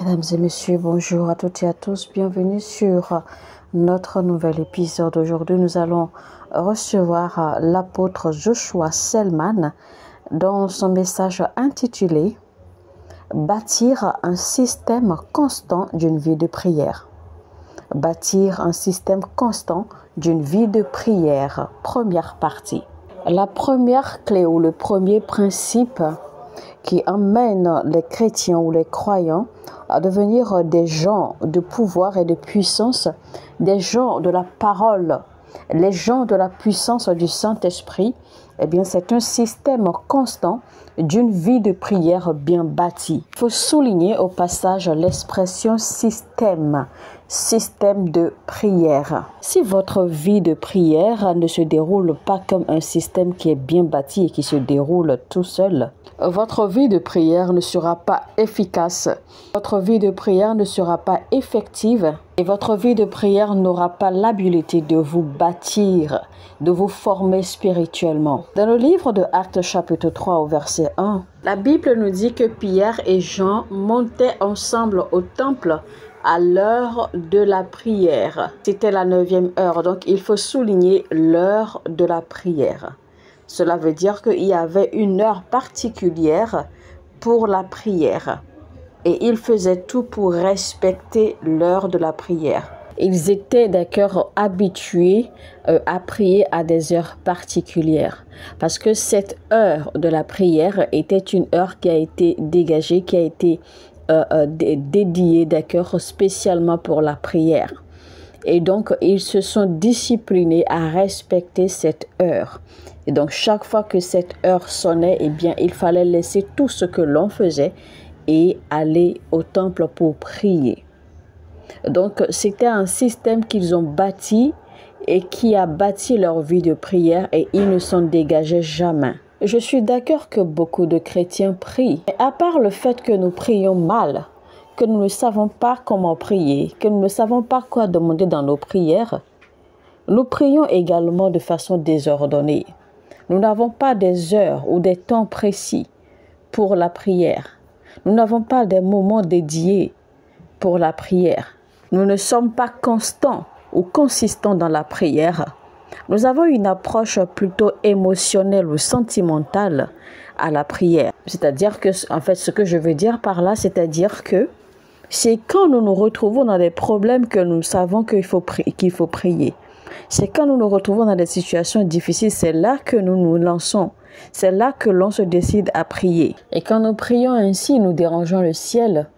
Mesdames et messieurs, bonjour à toutes et à tous. Bienvenue sur notre nouvel épisode. Aujourd'hui, nous allons recevoir l'apôtre Joshua Selman dans son message intitulé Bâtir un système constant d'une vie de prière. Bâtir un système constant d'une vie de prière. Première partie. La première clé ou le premier principe qui amène les chrétiens ou les croyants à devenir des gens de pouvoir et de puissance, des gens de la parole, les gens de la puissance du Saint-Esprit, eh bien, c'est un système constant d'une vie de prière bien bâtie. Il faut souligner au passage l'expression système, système de prière. Si votre vie de prière ne se déroule pas comme un système qui est bien bâti et qui se déroule tout seul, votre vie de prière ne sera pas efficace. Votre vie de prière ne sera pas effective et votre vie de prière n'aura pas l'habilité de vous bâtir, de vous former spirituellement. Dans le livre de Actes chapitre 3 au verset 1, la Bible nous dit que Pierre et Jean montaient ensemble au temple à l'heure de la prière. C'était la neuvième heure, donc il faut souligner l'heure de la prière. Cela veut dire qu'il y avait une heure particulière pour la prière. Et ils faisaient tout pour respecter l'heure de la prière. Ils étaient d'accord habitués euh, à prier à des heures particulières. Parce que cette heure de la prière était une heure qui a été dégagée, qui a été euh, euh, dédiée, d'accord, spécialement pour la prière. Et donc, ils se sont disciplinés à respecter cette heure. Et donc, chaque fois que cette heure sonnait, eh bien, il fallait laisser tout ce que l'on faisait et aller au temple pour prier. Donc, c'était un système qu'ils ont bâti et qui a bâti leur vie de prière et ils ne s'en dégageaient jamais. Je suis d'accord que beaucoup de chrétiens prient. Mais à part le fait que nous prions mal, que nous ne savons pas comment prier, que nous ne savons pas quoi demander dans nos prières, nous prions également de façon désordonnée. Nous n'avons pas des heures ou des temps précis pour la prière. Nous n'avons pas des moments dédiés pour la prière. Nous ne sommes pas constants ou consistants dans la prière. Nous avons une approche plutôt émotionnelle ou sentimentale à la prière. C'est-à-dire que, en fait, ce que je veux dire par là, c'est-à-dire que c'est quand nous nous retrouvons dans des problèmes que nous savons qu'il faut, qu'il faut prier. C'est quand nous nous retrouvons dans des situations difficiles, c'est là que nous nous lançons. C'est là que l'on se décide à prier. Et quand nous prions ainsi, nous dérangeons le ciel.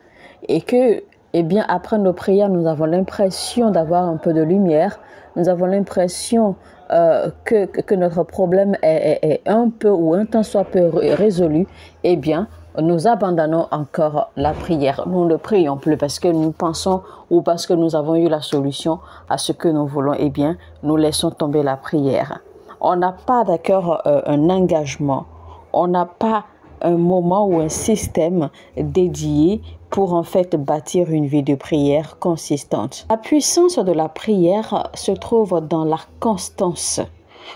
Et que, eh bien, après nos prières, nous avons l'impression d'avoir un peu de lumière. Nous avons l'impression euh, que, que, notre problème est, un peu ou un temps soit peu résolu. Eh bien, nous abandonnons encore la prière. Nous ne prions plus parce que nous pensons ou parce que nous avons eu la solution à ce que nous voulons. Eh bien, nous laissons tomber la prière. On n'a pas d'accord euh, un engagement. On n'a pas un moment ou un système dédié pour en fait bâtir une vie de prière consistante. La puissance de la prière se trouve dans la constance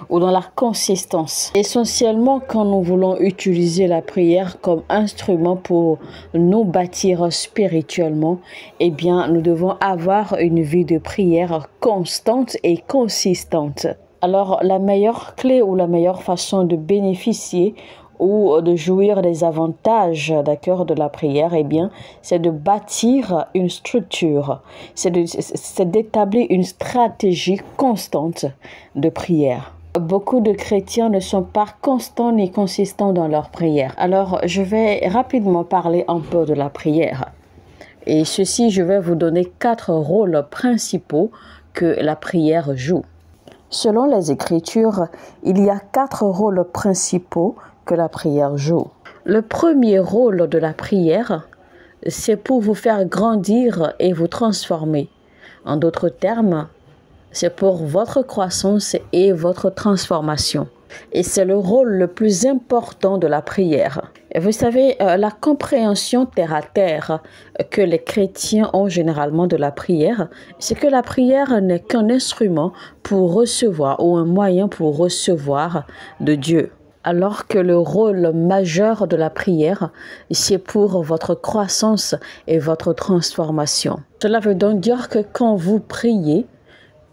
ou dans la consistance. Essentiellement, quand nous voulons utiliser la prière comme instrument pour nous bâtir spirituellement, eh bien, nous devons avoir une vie de prière constante et consistante. Alors, la meilleure clé ou la meilleure façon de bénéficier ou de jouir des avantages d'accord de la prière eh bien c'est de bâtir une structure c'est d'établir une stratégie constante de prière Beaucoup de chrétiens ne sont pas constants ni consistants dans leur prière. Alors, je vais rapidement parler un peu de la prière. Et ceci, je vais vous donner quatre rôles principaux que la prière joue. Selon les Écritures, il y a quatre rôles principaux que la prière joue. Le premier rôle de la prière, c'est pour vous faire grandir et vous transformer. En d'autres termes, c'est pour votre croissance et votre transformation. Et c'est le rôle le plus important de la prière. Vous savez, euh, la compréhension terre à terre que les chrétiens ont généralement de la prière, c'est que la prière n'est qu'un instrument pour recevoir ou un moyen pour recevoir de Dieu. Alors que le rôle majeur de la prière, c'est pour votre croissance et votre transformation. Cela veut donc dire que quand vous priez,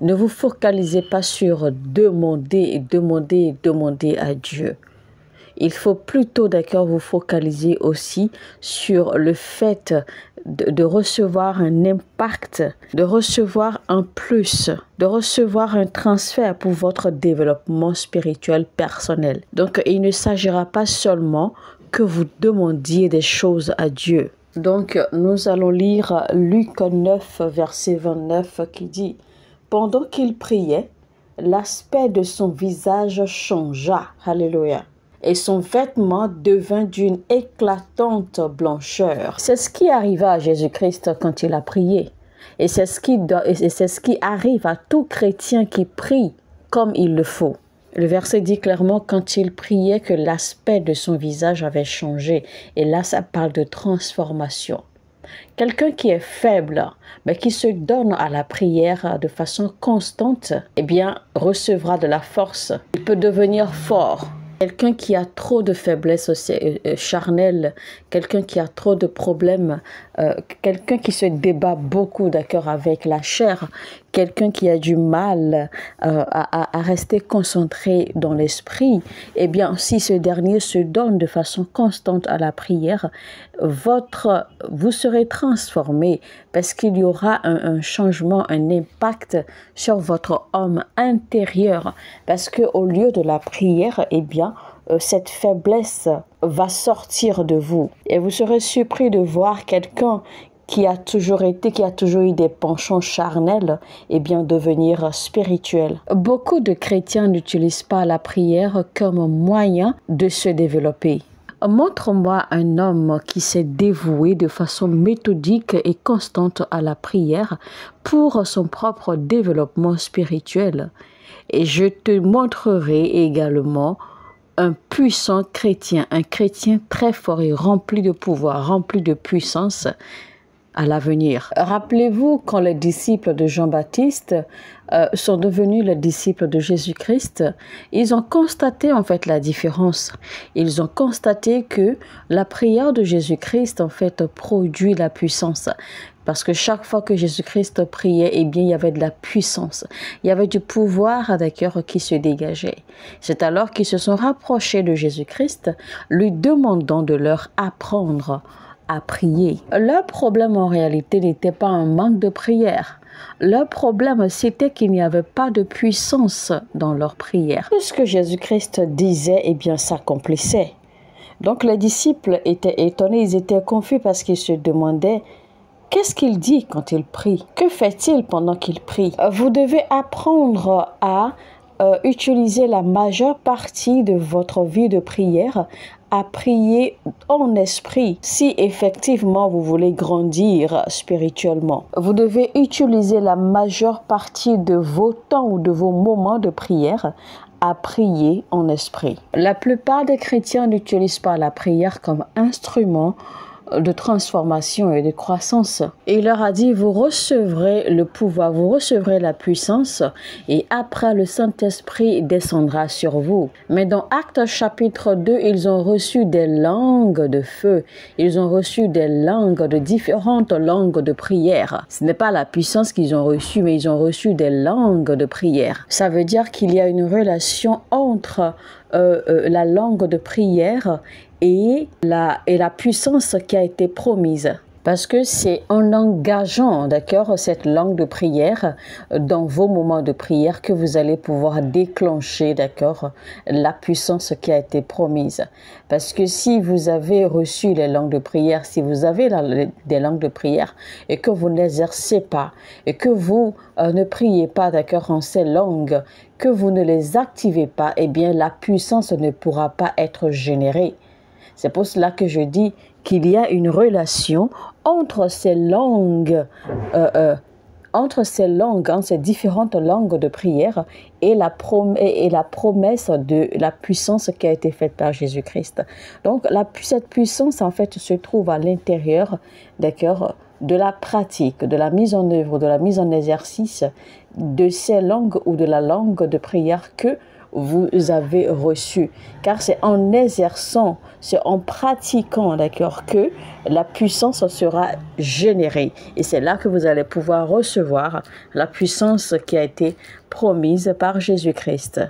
ne vous focalisez pas sur demander demander et demander à Dieu. Il faut plutôt, d'accord, vous focaliser aussi sur le fait de, recevoir un impact, de recevoir un plus, de recevoir un transfert pour votre développement spirituel personnel. Donc, il ne s'agira pas seulement que vous demandiez des choses à Dieu. Donc, nous allons lire Luc 9, verset 29 qui dit, Pendant qu'il priait, l'aspect de son visage changea. Alléluia et son vêtement devint d'une éclatante blancheur. C'est ce qui arriva à Jésus-Christ quand il a prié. Et c'est ce, qui, arrive à tout chrétien qui prie comme il le faut. Le verset dit clairement quand il priait que l'aspect de son visage avait changé. Et là, ça parle de transformation. Quelqu'un qui est faible, mais qui se donne à la prière de façon constante, eh bien, recevra de la force. Il peut devenir fort. Quelqu'un qui a trop de faiblesses euh, euh, charnelles, quelqu'un qui a trop de problèmes, euh, quelqu'un qui se débat beaucoup d'accord avec la chair, quelqu'un qui a du mal à, à, rester concentré dans l'esprit, eh bien, si ce dernier se donne de façon constante à la prière, votre, vous serez transformé parce qu'il y aura un, un, changement, un impact sur votre homme intérieur. Parce que au lieu de la prière, eh bien, euh, cette faiblesse va sortir de vous. Et vous serez surpris de voir quelqu'un qui a toujours été, qui a toujours eu des penchants charnels, et eh bien devenir spirituel. Beaucoup de chrétiens n'utilisent pas la prière comme moyen de se développer. Montre-moi un homme qui s'est dévoué de façon méthodique et constante à la prière pour son propre développement spirituel. Et je te montrerai également un puissant chrétien, un chrétien très fort et rempli de pouvoir, rempli de puissance à l'avenir. Rappelez-vous quand les disciples de Jean-Baptiste euh, sont devenus les disciples de Jésus-Christ, ils ont constaté en fait la différence. Ils ont constaté que la prière de Jésus-Christ en fait produit la puissance. Parce que chaque fois que Jésus-Christ priait, eh bien, il y avait de la puissance. Il y avait du pouvoir d'accord qui se dégageait. C'est alors qu'ils se sont rapprochés de Jésus-Christ, lui demandant de leur apprendre à prier. Leur problème en réalité n'était pas un manque de prière. Leur problème, c'était qu'il n'y avait pas de puissance dans leur prière. Tout ce que Jésus-Christ disait, eh bien, s'accomplissait. Donc les disciples étaient étonnés, ils étaient confus parce qu'ils se demandaient Qu'est-ce qu'il dit quand il prie? Que fait-il pendant qu'il prie? Vous devez apprendre à euh, utiliser la majeure partie de votre vie de prière à prier en esprit si effectivement vous voulez grandir spirituellement. Vous devez utiliser la majeure partie de vos temps ou de vos moments de prière à prier en esprit. La plupart des chrétiens n'utilisent pas la prière comme instrument de transformation et de croissance. Et il leur a dit, vous recevrez le pouvoir, vous recevrez la puissance, et après le Saint-Esprit descendra sur vous. Mais dans Actes chapitre 2, ils ont reçu des langues de feu, ils ont reçu des langues de différentes langues de prière. Ce n'est pas la puissance qu'ils ont reçue, mais ils ont reçu des langues de prière. Ça veut dire qu'il y a une relation entre euh, euh, la langue de prière et la, et la puissance qui a été promise. Parce que c'est en engageant, d'accord, cette langue de prière dans vos moments de prière que vous allez pouvoir déclencher, d'accord, la puissance qui a été promise. Parce que si vous avez reçu les langues de prière, si vous avez des langues de prière et que vous n'exercez pas et que vous euh, ne priez pas, d'accord, en ces langues, que vous ne les activez pas, eh bien la puissance ne pourra pas être générée. C'est pour cela que je dis qu'il y a une relation entre ces langues, euh, euh, entre ces langues, hein, ces différentes langues de prière et la, promesse de la puissance qui a été faite par Jésus-Christ. Donc cette puissance en fait se trouve à l'intérieur, d'accord, de la pratique, de la mise en œuvre, de la mise en exercice de ces langues ou de la langue de prière que vous avez reçu. Car c'est en exerçant, c'est en pratiquant, d'accord, que la puissance sera générée. Et c'est là que vous allez pouvoir recevoir la puissance qui a été promise par Jésus-Christ.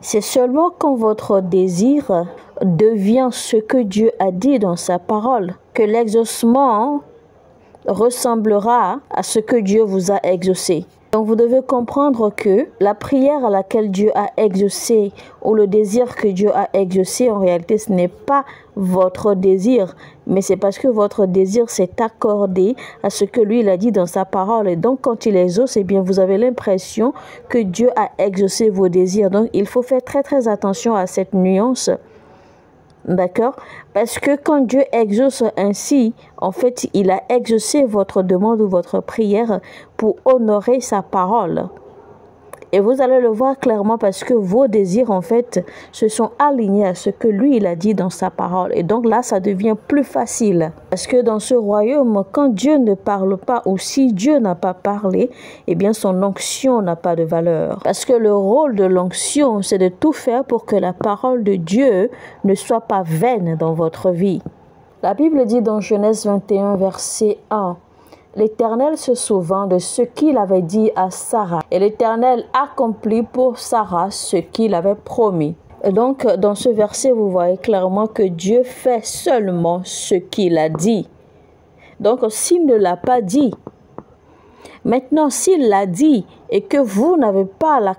C'est seulement quand votre désir devient ce que Dieu a dit dans sa parole que l'exaucement ressemblera à ce que Dieu vous a exaucé. Donc vous devez comprendre que la prière à laquelle Dieu a exaucé ou le désir que Dieu a exaucé, en réalité, ce n'est pas votre désir, mais c'est parce que votre désir s'est accordé à ce que lui il a dit dans sa parole. Et donc quand il exauce, eh bien vous avez l'impression que Dieu a exaucé vos désirs. Donc il faut faire très très attention à cette nuance. D'accord? Parce que quand Dieu exauce ainsi, en fait, il a exaucé votre demande ou votre prière pour honorer sa parole. Et vous allez le voir clairement parce que vos désirs, en fait, se sont alignés à ce que lui, il a dit dans sa parole. Et donc là, ça devient plus facile. Parce que dans ce royaume, quand Dieu ne parle pas ou si Dieu n'a pas parlé, eh bien, son onction n'a pas de valeur. Parce que le rôle de l'onction, c'est de tout faire pour que la parole de Dieu ne soit pas vaine dans votre vie. La Bible dit dans Genèse 21, verset 1, L'Éternel se souvint de ce qu'il avait dit à Sarah, et l'Éternel accomplit pour Sarah ce qu'il avait promis. Donc, dans ce verset, vous voyez clairement que Dieu fait seulement ce qu'il a dit. Donc, s'il ne l'a pas dit, maintenant, s'il l'a dit et que vous n'avez pas la,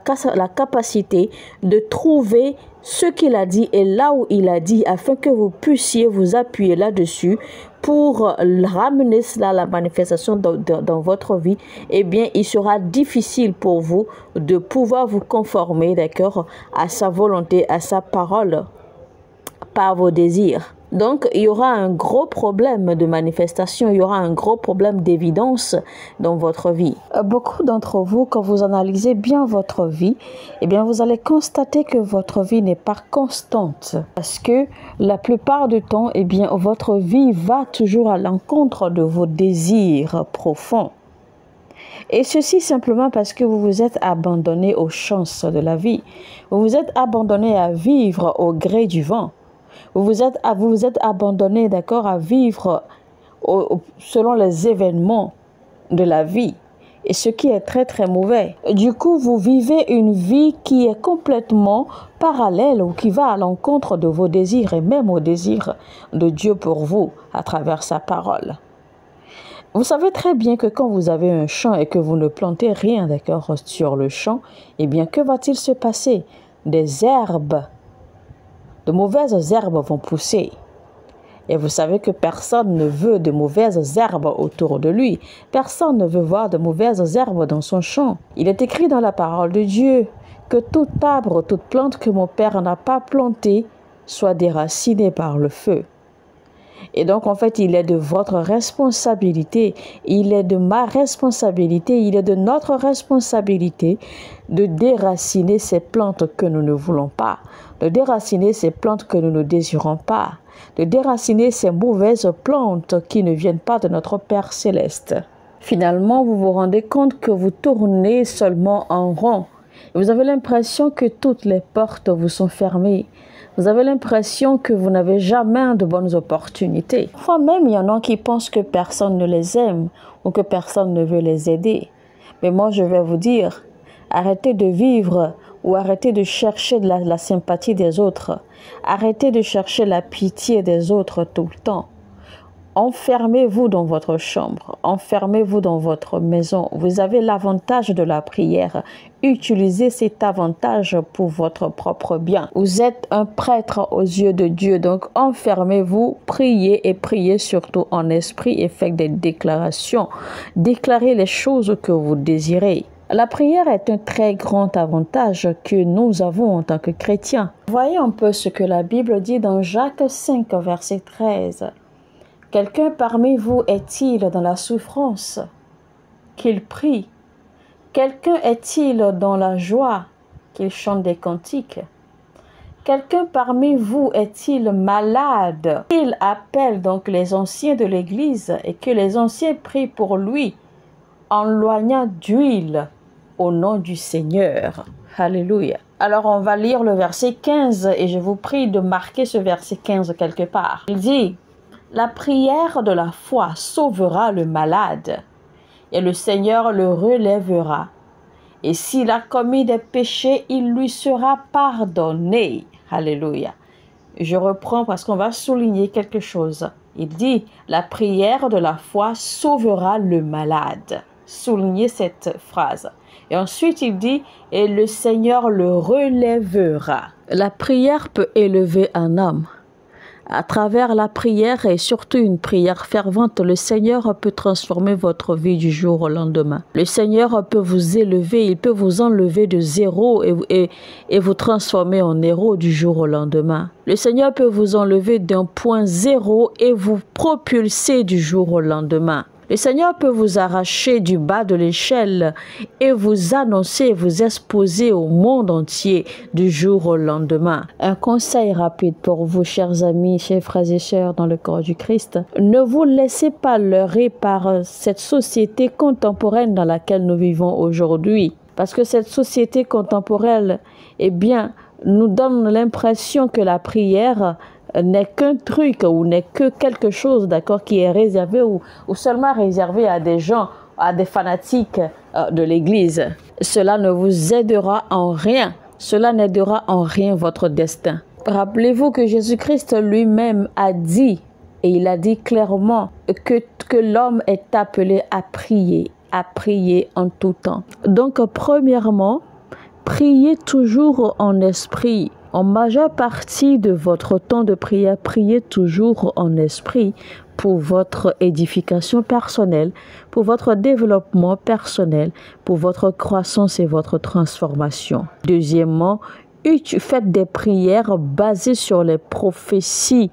capacité de trouver ce qu'il a dit et là où il a dit afin que vous puissiez vous appuyer là-dessus pour ramener cela à la manifestation dans, dans, votre vie, eh bien, il sera difficile pour vous de pouvoir vous conformer, d'accord, à sa volonté, à sa parole, par vos désirs. Donc, il y aura un gros problème de manifestation, il y aura un gros problème d'évidence dans votre vie. Euh, beaucoup d'entre vous, quand vous analysez bien votre vie, eh bien, vous allez constater que votre vie n'est pas constante. Parce que la plupart du temps, eh bien, votre vie va toujours à l'encontre de vos désirs profonds. Et ceci simplement parce que vous vous êtes abandonné aux chances de la vie. Vous vous êtes abandonné à vivre au gré du vent. Vous vous êtes, vous, vous êtes abandonné, d'accord, à vivre selon les événements de la vie. Et ce qui est très très mauvais. Du coup, vous vivez une vie qui est complètement parallèle ou qui va à l'encontre de vos désirs et même au désir de Dieu pour vous à travers sa parole. Vous savez très bien que quand vous avez un champ et que vous ne plantez rien, d'accord, sur le champ, eh bien, que va-t-il se passer? Des herbes de mauvaises herbes vont pousser. Et vous savez que personne ne veut de mauvaises herbes autour de lui. Personne ne veut voir de mauvaises herbes dans son champ. Il est écrit dans la parole de Dieu que tout arbre, toute plante que mon Père n'a pas plantée soit déracinée par le feu. Et donc, en fait, il est de votre responsabilité, il est de ma responsabilité, il est de notre responsabilité de déraciner ces plantes que nous ne voulons pas, de déraciner ces plantes que nous ne désirons pas, de déraciner ces mauvaises plantes qui ne viennent pas de notre Père céleste. Finalement, vous vous rendez compte que vous tournez seulement en rond. vous avez l'impression que toutes les portes vous sont fermées. Vous avez l'impression que vous n'avez jamais de bonnes opportunités. Parfois même, il y en a qui pensent que personne ne les aime ou que personne ne veut les aider. Mais moi, je vais vous dire, arrêtez de vivre ou arrêtez de chercher la, sympathie des autres. Arrêtez de chercher la pitié des autres tout le temps. Enfermez-vous dans votre chambre, enfermez-vous dans votre maison. Vous avez l'avantage de la prière. Utilisez cet avantage pour votre propre bien. Vous êtes un prêtre aux yeux de Dieu, donc enfermez-vous, priez et priez surtout en esprit et faites des déclarations. Déclarez les choses que vous désirez. La prière est un très grand avantage que nous avons en tant que chrétiens. Voyez un peu ce que la Bible dit dans Jacques 5, verset 13. Quelqu'un parmi vous est-il dans la souffrance? Qu'il prie. Quelqu'un est-il dans la joie Qu'il chante des cantiques? Quelqu'un parmi vous est-il malade? Il appelle donc les anciens de l'Église et que les anciens prient pour lui en loignant d'huile au nom du Seigneur. Alléluia. Alors on va lire le verset 15 et je vous prie de marquer ce verset 15 quelque part. Il dit, La prière de la foi sauvera le malade et le Seigneur le relèvera. Et s'il a commis des péchés, il lui sera pardonné. Alléluia. Je reprends parce qu'on va souligner quelque chose. Il dit, la prière de la foi sauvera le malade. Soulignez cette phrase. Et ensuite, il dit, et le Seigneur le relèvera. La prière peut élever un homme. À travers la prière et surtout une prière fervente, le Seigneur peut transformer votre vie du jour au lendemain. Le Seigneur peut vous élever, il peut vous enlever de zéro et, vous transformer en héros du jour au lendemain. Le Seigneur peut vous enlever d'un point zéro et vous propulser du jour au lendemain. Le Seigneur peut vous arracher du bas de l'échelle et vous annoncer, vous exposer au monde entier du jour au lendemain. Un conseil rapide pour vous, chers amis, chers frères et sœurs dans le corps du Christ. Ne vous laissez pas leurrer par cette société contemporaine dans laquelle nous vivons aujourd'hui. Parce que cette société contemporaine, eh bien, nous donne l'impression que la prière n'est qu'un truc ou n'est que quelque chose, d'accord, qui est réservé ou, seulement réservé à des gens, à des fanatiques euh, de l'Église. Cela ne vous aidera en rien. Cela n'aidera en rien votre destin. Rappelez-vous que Jésus-Christ lui-même a dit, et il a dit clairement, que, que l'homme est appelé à prier, à prier en tout temps. Donc, premièrement, priez toujours en esprit. En majeure partie de votre temps de prière, priez toujours en esprit pour votre édification personnelle, pour votre développement personnel, pour votre croissance et votre transformation. Deuxièmement, faites des prières basées sur les prophéties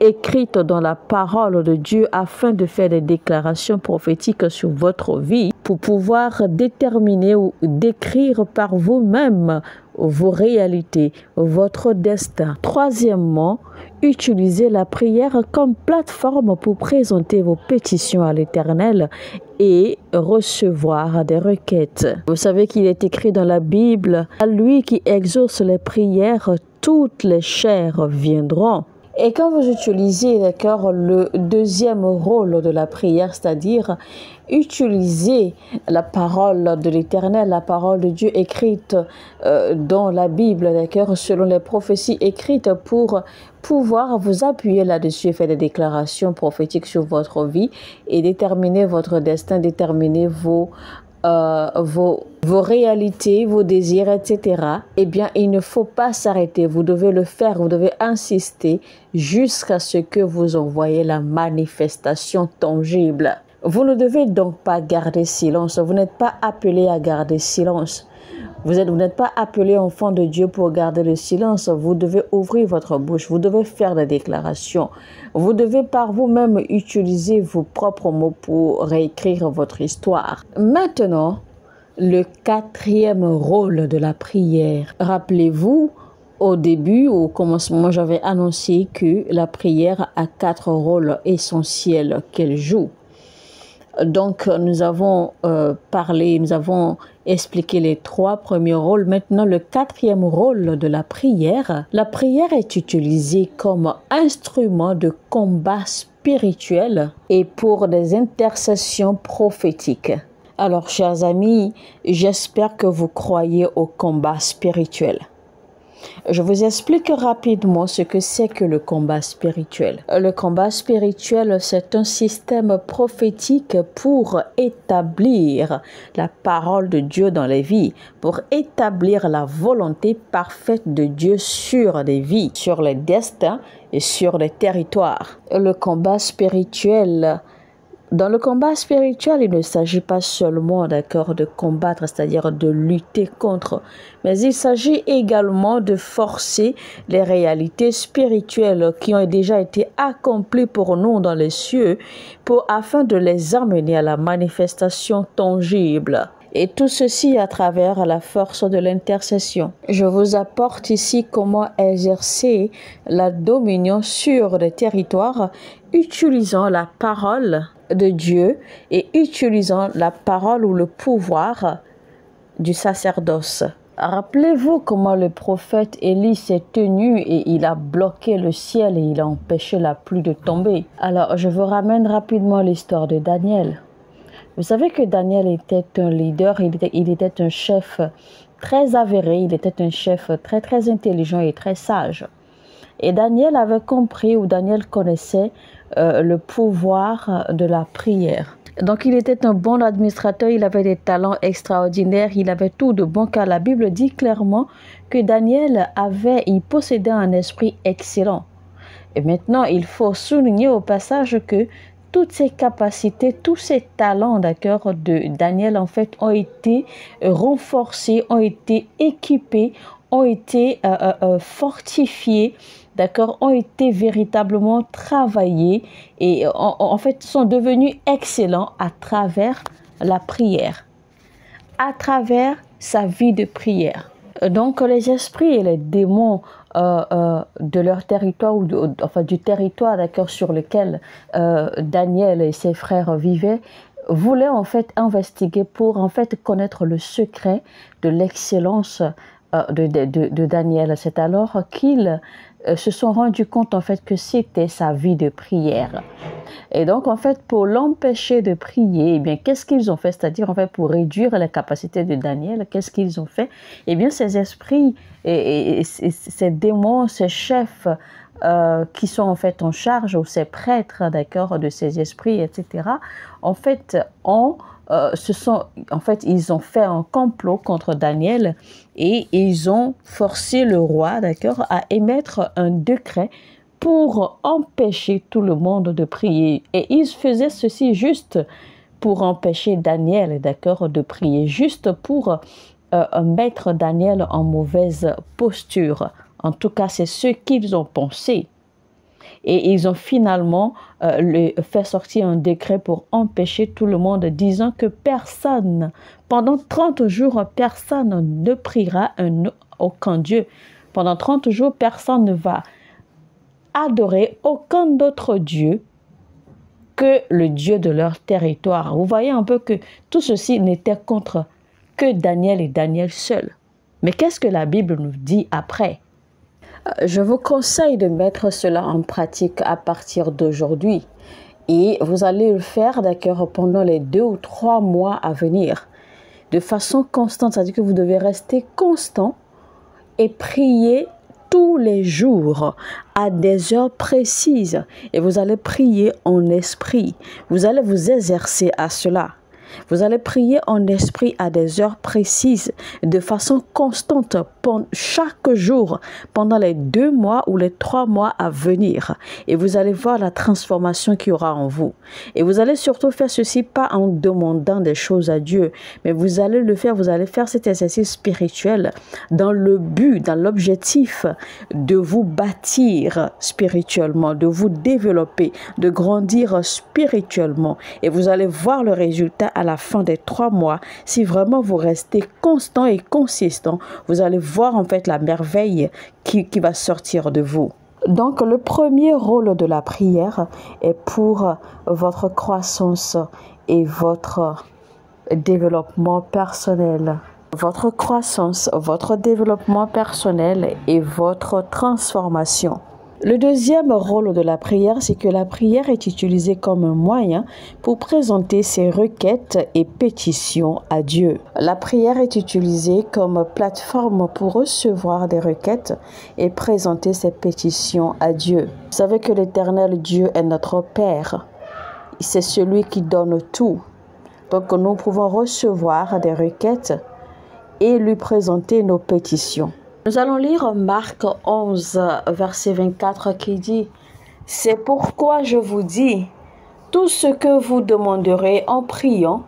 écrites dans la parole de Dieu afin de faire des déclarations prophétiques sur votre vie pour pouvoir déterminer ou décrire par vous-même vos réalités, votre destin. Troisièmement, utilisez la prière comme plateforme pour présenter vos pétitions à l'Éternel et recevoir des requêtes. Vous savez qu'il est écrit dans la Bible, à lui qui exauce les prières, toutes les chairs viendront. Et quand vous utilisez, d'accord, le deuxième rôle de la prière, c'est-à-dire utiliser la parole de l'Éternel, la parole de Dieu écrite euh, dans la Bible, d'accord, selon les prophéties écrites pour pouvoir vous appuyer là-dessus et faire des déclarations prophétiques sur votre vie et déterminer votre destin, déterminer vos euh, vos, vos réalités, vos désirs, etc., eh bien, il ne faut pas s'arrêter. Vous devez le faire, vous devez insister jusqu'à ce que vous envoyez la manifestation tangible. Vous ne devez donc pas garder silence. Vous n'êtes pas appelé à garder silence. Vous n'êtes pas appelé enfant de Dieu pour garder le silence. Vous devez ouvrir votre bouche. Vous devez faire des déclarations. Vous devez par vous-même utiliser vos propres mots pour réécrire votre histoire. Maintenant, le quatrième rôle de la prière. Rappelez-vous, au début, au commencement, j'avais annoncé que la prière a quatre rôles essentiels qu'elle joue. Donc, nous avons euh, parlé, nous avons expliqué les trois premiers rôles. Maintenant, le quatrième rôle de la prière. La prière est utilisée comme instrument de combat spirituel et pour des intercessions prophétiques. Alors, chers amis, j'espère que vous croyez au combat spirituel. Je vous explique rapidement ce que c'est que le combat spirituel. Le combat spirituel, c'est un système prophétique pour établir la parole de Dieu dans les vies, pour établir la volonté parfaite de Dieu sur les vies, sur les destins et sur les territoires. Le combat spirituel dans le combat spirituel, il ne s'agit pas seulement, d'accord, de combattre, c'est-à-dire de lutter contre, mais il s'agit également de forcer les réalités spirituelles qui ont déjà été accomplies pour nous dans les cieux, pour afin de les amener à la manifestation tangible. Et tout ceci à travers la force de l'intercession. Je vous apporte ici comment exercer la dominion sur les territoires utilisant la parole de Dieu et utilisant la parole ou le pouvoir du sacerdoce. Rappelez-vous comment le prophète Élie s'est tenu et il a bloqué le ciel et il a empêché la pluie de tomber. Alors, je vous ramène rapidement l'histoire de Daniel. Vous savez que Daniel était un leader, il était, il était un chef très avéré, il était un chef très très intelligent et très sage. Et Daniel avait compris ou Daniel connaissait euh, le pouvoir de la prière. Donc il était un bon administrateur, il avait des talents extraordinaires, il avait tout de bon car la Bible dit clairement que Daniel avait, il possédait un esprit excellent. Et maintenant, il faut souligner au passage que toutes ces capacités, tous ces talents, d'accord, de Daniel, en fait, ont été renforcés, ont été équipés, ont été euh, euh, euh, fortifiés d'accord, ont été véritablement travaillés et en, fait sont devenus excellents à travers la prière, à travers sa vie de prière. Donc les esprits et les démons euh, euh, de leur territoire ou enfin du territoire d'accord sur lequel euh, Daniel et ses frères vivaient voulaient en fait investiguer pour en fait connaître le secret de l'excellence de, de, de, Daniel. C'est alors qu'ils euh, se sont rendus compte en fait que c'était sa vie de prière. Et donc en fait pour l'empêcher de prier, eh bien qu'est-ce qu'ils ont fait? C'est-à-dire en fait pour réduire la capacité de Daniel, qu'est-ce qu'ils ont fait? Eh bien ces esprits et, ces démons, ces chefs euh, qui sont en fait en charge ou ces prêtres d'accord de ces esprits, etc. En fait ont euh, sont, en fait, ils ont fait un complot contre Daniel et ils ont forcé le roi, d'accord, à émettre un décret pour empêcher tout le monde de prier. Et ils faisaient ceci juste pour empêcher Daniel, d'accord, de prier, juste pour euh, mettre Daniel en mauvaise posture. En tout cas, c'est ce qu'ils ont pensé. Et ils ont finalement euh, fait sortir un décret pour empêcher tout le monde, disant que personne, pendant 30 jours, personne ne priera un, aucun Dieu. Pendant 30 jours, personne ne va adorer aucun autre Dieu que le Dieu de leur territoire. Vous voyez un peu que tout ceci n'était contre que Daniel et Daniel seul. Mais qu'est-ce que la Bible nous dit après? Je vous conseille de mettre cela en pratique à partir d'aujourd'hui. Et vous allez le faire, d'accord, pendant les deux ou trois mois à venir. De façon constante, c'est-à-dire que vous devez rester constant et prier tous les jours à des heures précises. Et vous allez prier en esprit. Vous allez vous exercer à cela. Vous allez prier en esprit à des heures précises, de façon constante, chaque jour, pendant les deux mois ou les trois mois à venir. Et vous allez voir la transformation qu'il y aura en vous. Et vous allez surtout faire ceci pas en demandant des choses à Dieu, mais vous allez le faire, vous allez faire cet exercice spirituel dans le but, dans l'objectif de vous bâtir spirituellement, de vous développer, de grandir spirituellement. Et vous allez voir le résultat à la fin des trois mois, si vraiment vous restez constant et consistant, vous allez voir en fait la merveille qui, qui va sortir de vous. Donc le premier rôle de la prière est pour votre croissance et votre développement personnel. Votre croissance, votre développement personnel et votre transformation. Le deuxième rôle de la prière, c'est que la prière est utilisée comme un moyen pour présenter ses requêtes et pétitions à Dieu. La prière est utilisée comme plateforme pour recevoir des requêtes et présenter ses pétitions à Dieu. Vous savez que l'Éternel Dieu est notre Père. C'est celui qui donne tout. Donc nous pouvons recevoir des requêtes et lui présenter nos pétitions. Nous allons lire Marc 11, verset 24 qui dit, C'est pourquoi je vous dis, tout ce que vous demanderez en priant,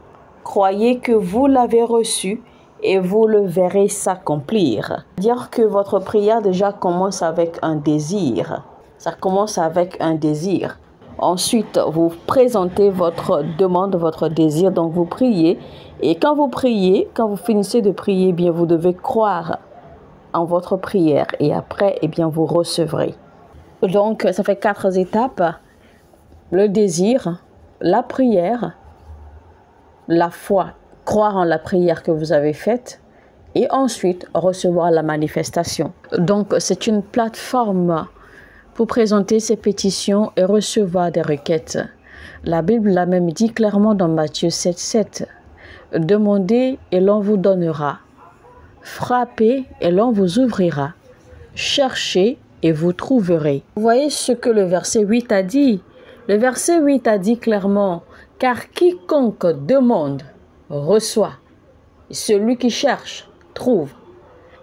croyez que vous l'avez reçu et vous le verrez s'accomplir. Dire que votre prière déjà commence avec un désir. Ça commence avec un désir. Ensuite, vous présentez votre demande, votre désir, donc vous priez. Et quand vous priez, quand vous finissez de prier, eh bien vous devez croire en votre prière et après, eh bien, vous recevrez. Donc, ça fait quatre étapes. Le désir, la prière, la foi, croire en la prière que vous avez faite et ensuite recevoir la manifestation. Donc c'est une plateforme pour présenter ses pétitions et recevoir des requêtes. La Bible l'a même dit clairement dans Matthieu 7, 7. Demandez et l'on vous donnera. Frappez et l'on vous ouvrira. Cherchez et vous trouverez. Vous voyez ce que le verset 8 a dit. Le verset 8 a dit clairement, car quiconque demande, reçoit. Celui qui cherche, trouve.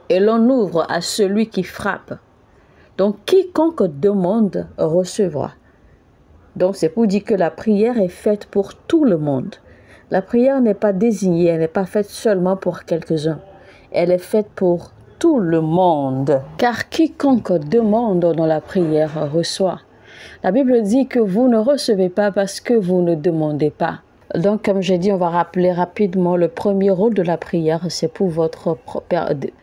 Et l'on ouvre à celui qui frappe. Donc quiconque demande, recevra. Donc c'est pour dire que la prière est faite pour tout le monde. La prière n'est pas désignée, elle n'est pas faite seulement pour quelques-uns. Elle est faite pour tout le monde. Car quiconque demande dans la prière reçoit. La Bible dit que vous ne recevez pas parce que vous ne demandez pas. Donc, comme j'ai dit, on va rappeler rapidement le premier rôle de la prière, c'est pour votre,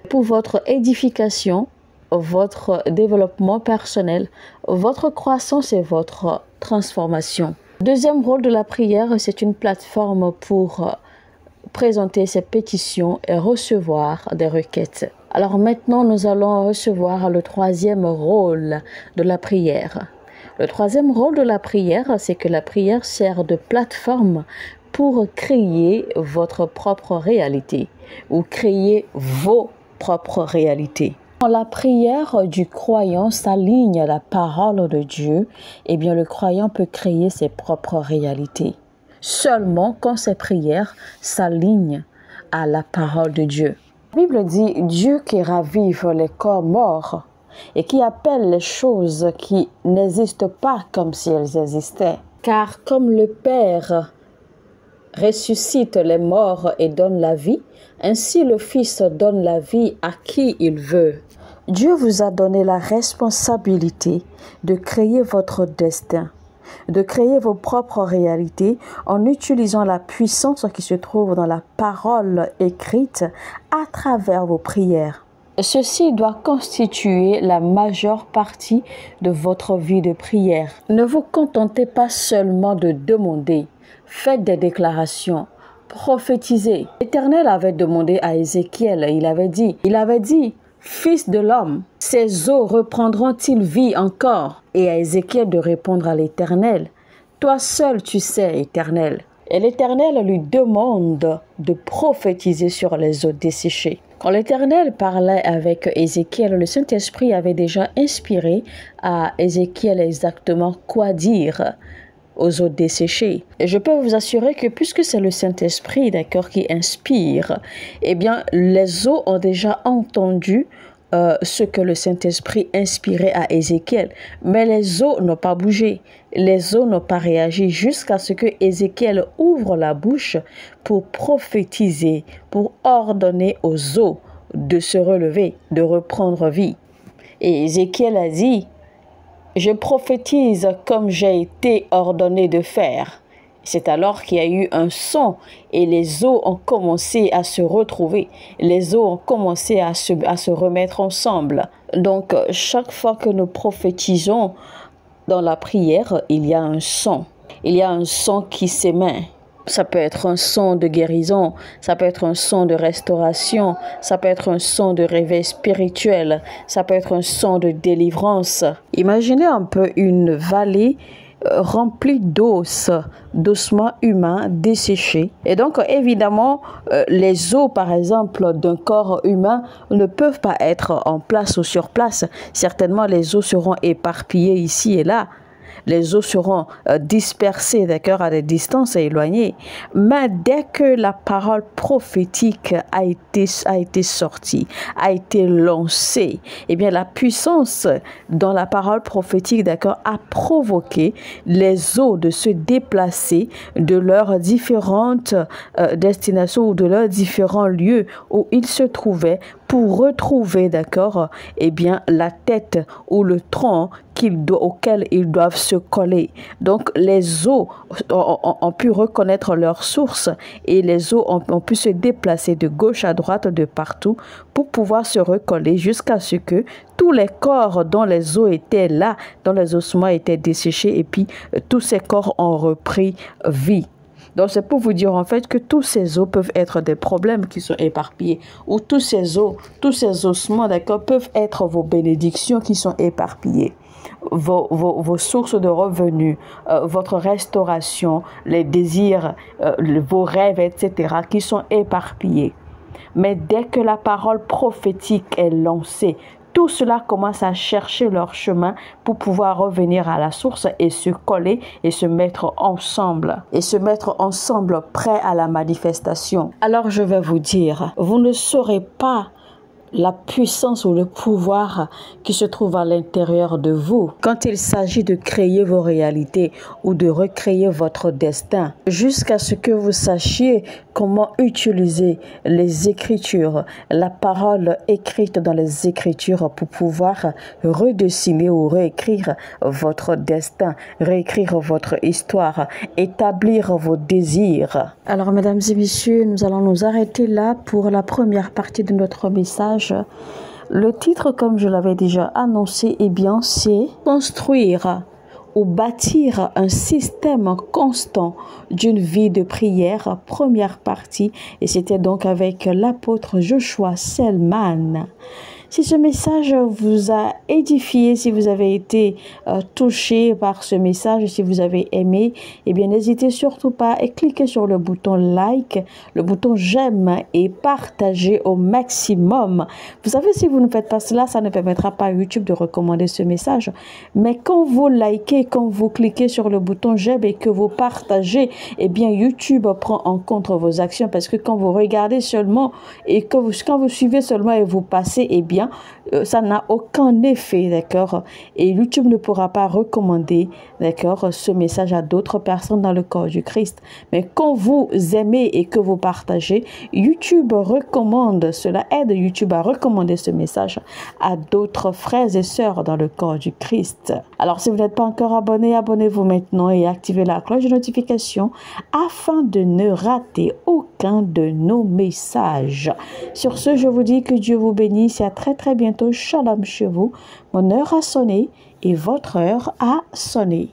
pour votre édification, votre développement personnel, votre croissance et votre transformation. Deuxième rôle de la prière, c'est une plateforme pour présenter ses pétitions et recevoir des requêtes. Alors maintenant, nous allons recevoir le troisième rôle de la prière. Le troisième rôle de la prière, c'est que la prière sert de plateforme pour créer votre propre réalité ou créer vos propres réalités. Quand la prière du croyant s'aligne à la parole de Dieu, eh bien le croyant peut créer ses propres réalités. Seulement quand ses prières s'alignent à la parole de Dieu. La Bible dit Dieu qui ravive les corps morts et qui appelle les choses qui n'existent pas comme si elles existaient. Car comme le Père ressuscite les morts et donne la vie, ainsi le Fils donne la vie à qui il veut. Dieu vous a donné la responsabilité de créer votre destin, de créer vos propres réalités en utilisant la puissance qui se trouve dans la parole écrite à travers vos prières. Ceci doit constituer la majeure partie de votre vie de prière. Ne vous contentez pas seulement de demander, faites des déclarations, prophétisez. L'Éternel avait demandé à Ézéchiel, il avait dit, il avait dit, Fils de l'homme, ces eaux reprendront-ils vie encore? Et à Ézéchiel de répondre à l'Éternel, Toi seul tu sais, Éternel. Et l'Éternel lui demande de prophétiser sur les eaux desséchées. Quand l'Éternel parlait avec Ézéchiel, le Saint-Esprit avait déjà inspiré à Ézéchiel exactement quoi dire aux eaux desséchées. Et je peux vous assurer que puisque c'est le Saint-Esprit, d'accord, qui inspire, eh bien, les eaux ont déjà entendu euh, ce que le Saint-Esprit inspirait à Ézéchiel. Mais les eaux n'ont pas bougé. Les eaux n'ont pas réagi jusqu'à ce que Ézéchiel ouvre la bouche pour prophétiser, pour ordonner aux eaux de se relever, de reprendre vie. Et Ézéchiel a dit, je prophétise comme j'ai été ordonné de faire. C'est alors qu'il y a eu un son et les eaux ont commencé à se retrouver. Les eaux ont commencé à se, à se remettre ensemble. Donc, chaque fois que nous prophétisons dans la prière, il y a un son. Il y a un son qui s'émet. Ça peut être un son de guérison, ça peut être un son de restauration, ça peut être un son de réveil spirituel, ça peut être un son de délivrance. Imaginez un peu une vallée euh, remplie d'os, d'ossements humains desséchés. Et donc, évidemment, euh, les os, par exemple, d'un corps humain ne peuvent pas être en place ou sur place. Certainement, les os seront éparpillés ici et là les eaux seront euh, dispersées, d'accord, à des distances éloignées. Mais dès que la parole prophétique a été, a été sortie, a été lancée, eh bien, la puissance dans la parole prophétique, d'accord, a provoqué les eaux de se déplacer de leurs différentes euh, destinations ou de leurs différents lieux où ils se trouvaient pour retrouver, d'accord, eh bien, la tête ou le tronc auquel ils doivent se coller. Donc, les eaux ont, pu reconnaître leur source et les eaux ont, ont, pu se déplacer de gauche à droite, de partout, pour pouvoir se recoller jusqu'à ce que tous les corps dont les eaux étaient là, dont les ossements étaient desséchés, et puis euh, tous ces corps ont repris vie. Donc c'est pour vous dire en fait que tous ces os peuvent être des problèmes qui sont éparpillés ou tous ces os, tous ces ossements, d'accord, peuvent être vos bénédictions qui sont éparpillées. Vos, sources de revenus, euh, votre restauration, les désirs, euh, vos rêves, etc., qui sont éparpillés. Mais dès que la parole prophétique est lancée, tout cela commence à chercher leur chemin pour pouvoir revenir à la source et se coller et se mettre ensemble et se mettre ensemble prêt à la manifestation. Alors je vais vous dire, vous ne saurez pas la puissance ou le pouvoir qui se trouve à l'intérieur de vous quand il s'agit de créer vos réalités ou de recréer votre destin jusqu'à ce que vous sachiez comment utiliser les écritures, la parole écrite dans les écritures pour pouvoir redessiner ou réécrire votre destin, réécrire votre histoire, établir vos désirs. Alors mesdames et messieurs, nous allons nous arrêter là pour la première partie de notre message. Le titre, comme je l'avais déjà annoncé, eh bien, c'est Construire ou bâtir un système constant d'une vie de prière, première partie, et c'était donc avec l'apôtre Joshua Selman. Si ce message vous a édifié, si vous avez été euh, touché par ce message, si vous avez aimé, eh bien n'hésitez surtout pas et cliquez sur le bouton like, le bouton j'aime et partagez au maximum. Vous savez, si vous ne faites pas cela, ça ne permettra pas à YouTube de recommander ce message. Mais quand vous likez, quand vous cliquez sur le bouton j'aime et que vous partagez, eh bien YouTube prend en compte vos actions parce que quand vous regardez seulement et que vous, quand vous suivez seulement et vous passez, eh bien euh, ça n'a aucun effet, d'accord? Et YouTube ne pourra pas recommander, d'accord, ce message à d'autres personnes dans le corps du Christ. Mais quand vous aimez et que vous partagez, YouTube recommande, cela aide YouTube à recommander ce message à d'autres frères et sœurs dans le corps du Christ. Alors, si vous n'êtes pas encore abonné, abonnez-vous maintenant et activez la cloche de notification afin de ne rater aucun de nos messages. Sur ce, je vous dis que Dieu vous bénisse et à très bientôt. Shalom chez vous. Mon heure a sonné et votre heure a sonné.